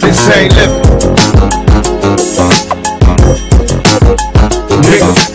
This ain't living. Nigga.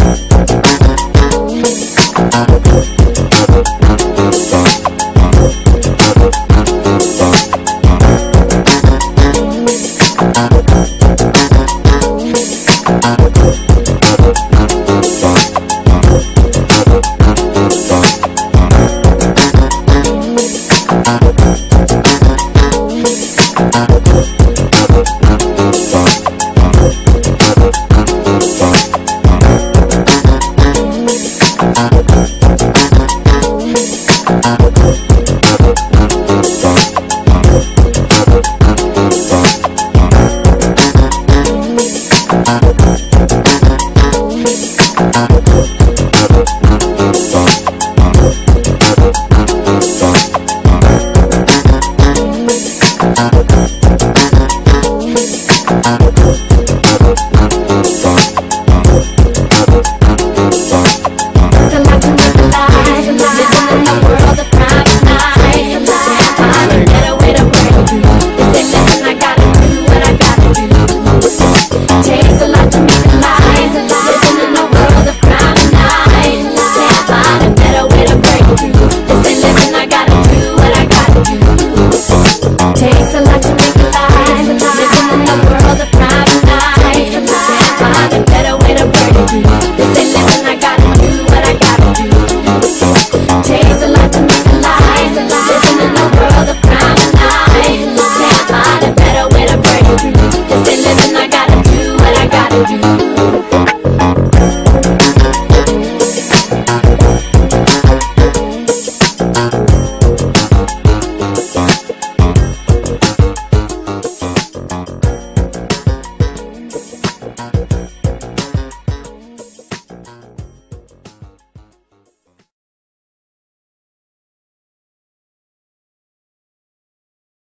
It's